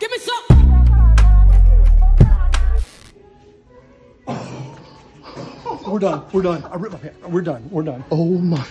Give me some. We're done. We're done. I ripped my pants. We're done. We're done. Oh my.